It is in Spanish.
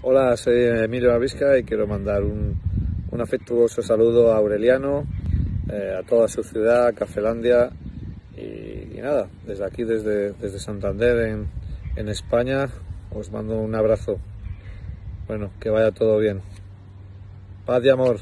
Hola, soy Emilio Avisca y quiero mandar un, un afectuoso saludo a Aureliano, eh, a toda su ciudad, Cafelandia y, y, nada, desde aquí, desde, desde Santander en, en España, os mando un abrazo. Bueno, que vaya todo bien. Paz y amor.